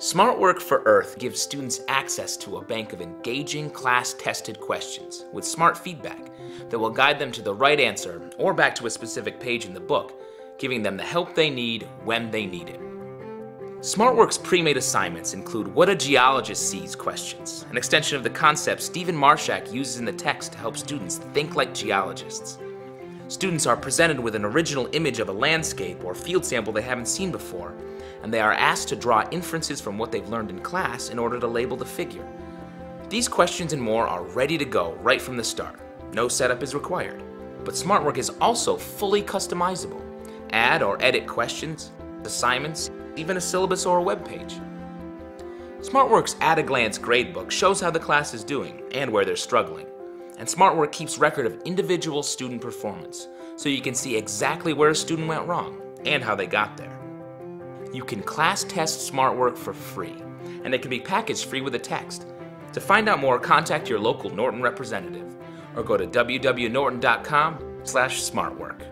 SmartWork for Earth gives students access to a bank of engaging class-tested questions with smart feedback that will guide them to the right answer or back to a specific page in the book, giving them the help they need when they need it. SmartWorks pre-made assignments include what a geologist sees questions, an extension of the concept Stephen Marshak uses in the text to help students think like geologists. Students are presented with an original image of a landscape or field sample they haven't seen before, and they are asked to draw inferences from what they've learned in class in order to label the figure. These questions and more are ready to go right from the start. No setup is required. But SmartWork is also fully customizable. Add or edit questions, assignments, even a syllabus or a web page. SmartWorks at-a-glance gradebook shows how the class is doing and where they're struggling. And SmartWork keeps record of individual student performance, so you can see exactly where a student went wrong and how they got there. You can class test SmartWork for free, and it can be packaged free with a text. To find out more, contact your local Norton representative or go to wwnorton.com/smartwork.